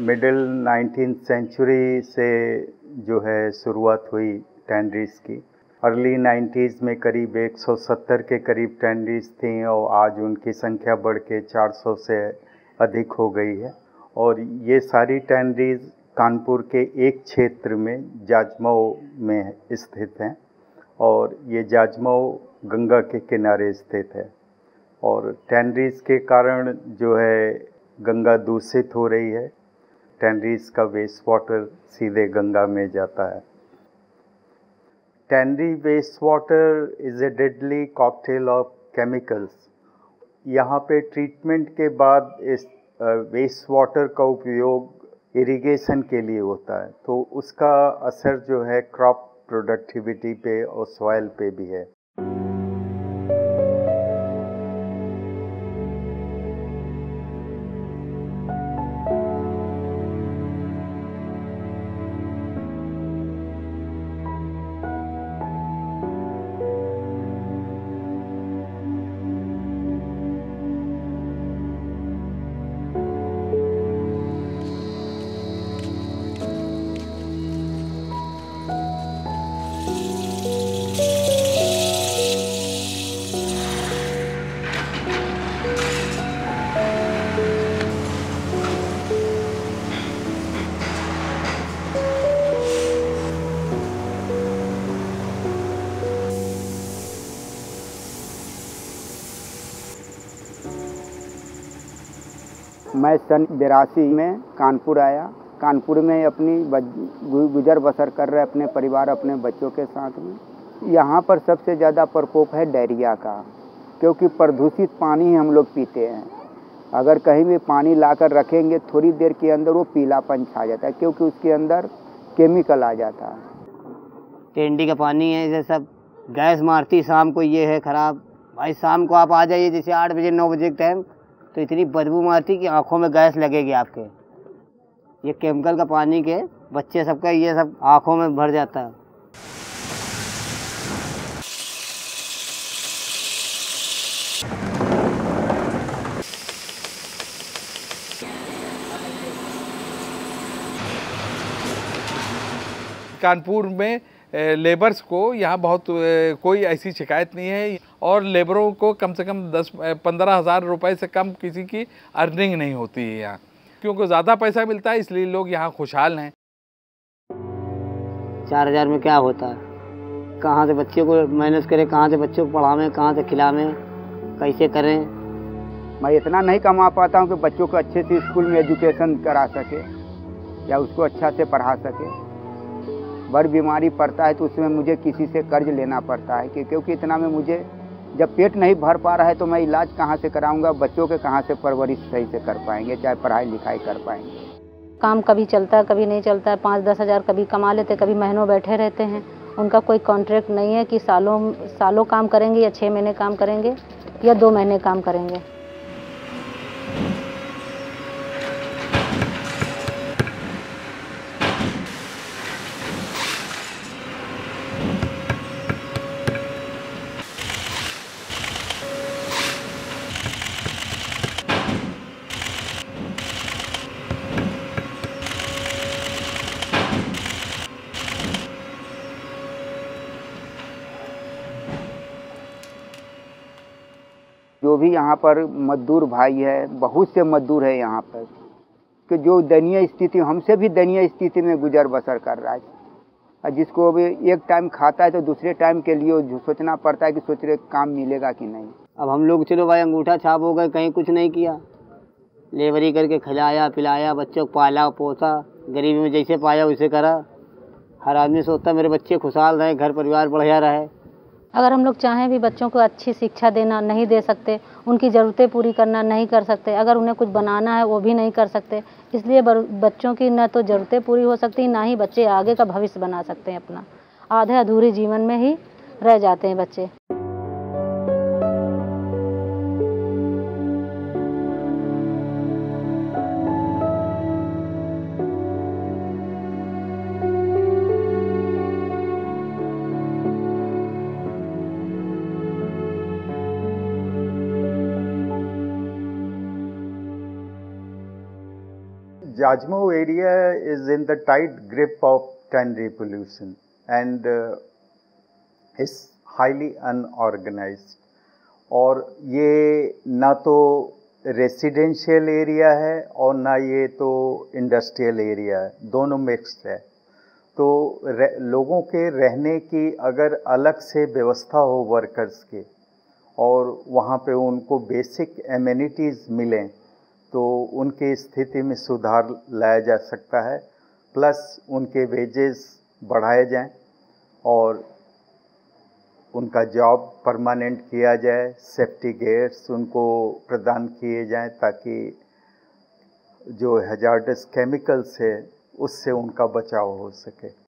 Middle nineteen century से जो है शुरुआत हुई टैंडरीज की। अर्ली नाइन्टीज़ में करीब 170 के करीब टैंडरीज थी और आज उनकी संख्या बढ़ के 400 से अधिक हो गई है। और ये सारी टैंडरीज कानपुर के एक क्षेत्र में, जाजमऊ में स्थित हैं और ये जाजमऊ गंगा के किनारे स्थित है। और टैंडरीज के कारण जो है गंगा दूषित हो रही है। टैंडरीज का वेस्ट वाटर सीधे गंगा में जाता है। Tannery waste water is a deadly cocktail of chemicals यहाँ पे ट्रीटमेंट के बाद इस वेस्ट वाटर का उपयोग इरिगेशन के लिए होता है। तो उसका असर जो है क्रॉप प्रोडक्टिविटी पे और सॉइल पे भी है। मैं सन बिरासी में कानपुर आया। कानपुर में अपनी गुजर बसर कर रहे अपने परिवार, अपने बच्चों के साथ में। यहाँ पर सबसे ज़्यादा प्रकोप है डायरिया का, क्योंकि प्रदूषित पानी हम लोग पीते हैं। अगर कहीं भी पानी लाकर रखेंगे, थोड़ी देर के अंदर वो पीलापन छा जाता है, क्योंकि उसके अंदर केमिकल आ जाता है। टेंडी का पानी है जैसे सब गैस मारती, शाम को ये है ख़राब। भाई शाम को आप आ जाइए, जैसे आठ बजे, नौ बजे के टाइम तो इतनी बदबू मारती कि आँखों में गैस लगेगी आपके। ये केमिकल का पानी के बच्चे सबका ये सब आँखों में भर जाता। है कानपुर में लेबर्स को यहाँ बहुत कोई ऐसी शिकायत नहीं है और लेबरों को कम से कम दस पंद्रह हज़ार रुपये से कम किसी की अर्निंग नहीं होती है यहाँ। क्योंकि ज़्यादा पैसा मिलता है इसलिए लोग यहाँ खुशहाल हैं। चार हज़ार में क्या होता है? कहाँ से बच्चे को मैनेज करें कहाँ से बच्चों को पढ़ावें कहाँ से खिलावें कैसे करें? मैं इतना नहीं कमा पाता हूँ कि बच्चों को अच्छे से स्कूल में एजुकेशन करा सके या उसको अच्छा से पढ़ा सके। बड़ बीमारी पड़ता है तो उसमें मुझे किसी से कर्ज लेना पड़ता है कि क्योंकि इतना में मुझे जब पेट नहीं भर पा रहा है तो मैं इलाज कहाँ से कराऊँगा, बच्चों के कहाँ से परवरिश सही से कर पाएँगे, चाहे पढ़ाई लिखाई कर पाएँगे। काम कभी चलता है, कभी नहीं चलता है पाँच दस हज़ार कभी कमा लेते कभी महीनों बैठे रहते हैं। उनका कोई कॉन्ट्रैक्ट नहीं है कि सालों सालों काम करेंगे या छः महीने काम करेंगे या दो महीने काम करेंगे। भी यहाँ पर मजदूर भाई है, बहुत से मजदूर है यहाँ पर, कि जो दयनीय स्थिति, हमसे भी दयनीय स्थिति में गुजर बसर कर रहा है। और जिसको अभी एक टाइम खाता है तो दूसरे टाइम के लिए सोचना पड़ता है कि सोच रहे काम मिलेगा कि नहीं। अब हम लोग, चलो भाई, अंगूठा छाप हो गए, कहीं कुछ नहीं किया। लेबरी करके खिलाया, पिलाया, बच्चों को पाला, पोसा, गरीबी में जैसे पाया, वैसे करा। हर आदमी सोचता मेरे बच्चे खुशहाल रहे, घर परिवार बढ़िया रहे। अगर हम लोग चाहें भी बच्चों को अच्छी शिक्षा देना नहीं दे सकते, उनकी ज़रूरतें पूरी करना नहीं कर सकते, अगर उन्हें कुछ बनाना है वो भी नहीं कर सकते, इसलिए बच्चों की न तो ज़रूरतें पूरी हो सकती, ना ही बच्चे आगे का भविष्य बना सकते हैं अपना। आधे अधूरे जीवन में ही रह जाते हैं बच्चे। Jajmo area is in the tight grip of tannery pollution and uh, is highly unorganized. और ये ना तो रेसिडेंशियल एरिया है और ना ये तो इंडस्ट्रियल एरिया है दोनों मिक्स्ड है तो लोगों के रहने की अगर अलग से व्यवस्था हो वर्कर्स की और वहाँ पे उनको बेसिक एम्यूनिटीज़ मिलें तो उनकी स्थिति में सुधार लाया जा सकता है। प्लस उनके वेजेस बढ़ाए जाएँ और उनका जॉब परमानेंट किया जाए सेफ्टी गेट्स उनको प्रदान किए जाएँ ताकि जो हजार्डस केमिकल्स है, उससे उनका बचाव हो सके।